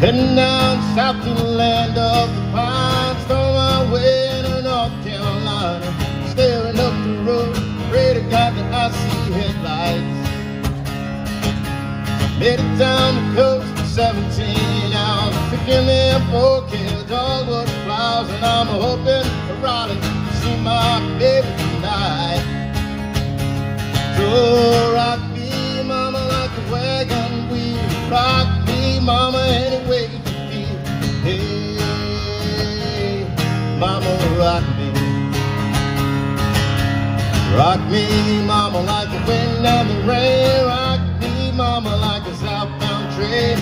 Heading down south to the land of the pines, on my way to North Carolina. Staring up the road, afraid to God that I see headlights. Made it down the coast, for 17 hours, picking them four kids, dogwood flowers, and I'm hoping for Raleigh to see my baby tonight. So mama, rock me. Rock me, mama, like the wind and the rain. Rock me, mama, like a southbound train.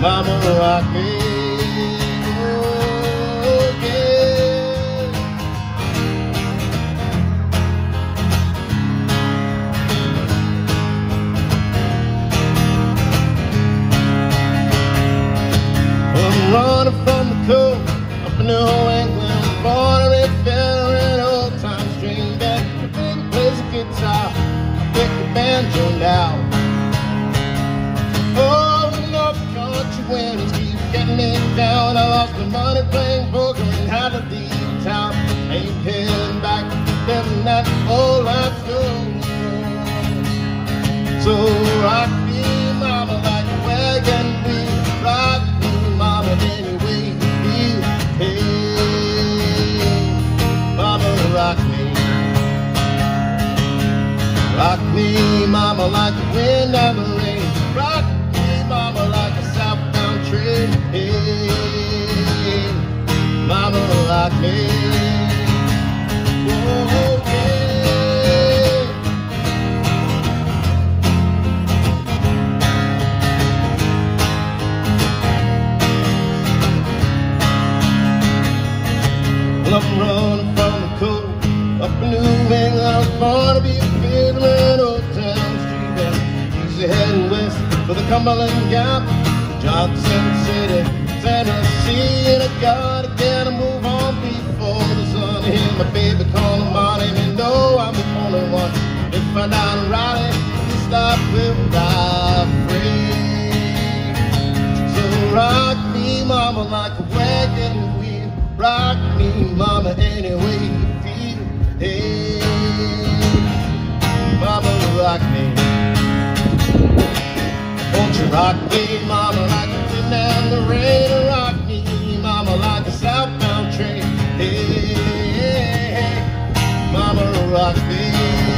Mama, rock me. Winters keep getting me down. I lost the money playing poker and had to leave town. Ain't heading back, living that old life goes. So rock me, mama, like a wagon wheel. Rock me, mama, any way you feel. Hey, mama, rock me. Rock me, mama, like the wind and the rain. Rock Hey, mama, me. Well, I'm running from the cold up New. I to be a Old Town heading west for the Cumberland Gap, Johnson gotta get a move on before the sun hit. My baby calling my name, and know I'm the only one. If I die in Raleigh, this life will die free. So rock me, mama, like a wagon wheel. Rock me, mama, any way you feel. Hey, mama, rock me. Won't you rock me, mama, like a Mama, like a southbound train. Hey, hey, hey. Mama rocks me.